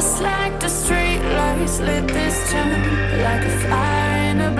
Just like the streetlights lit this town Like a fire in a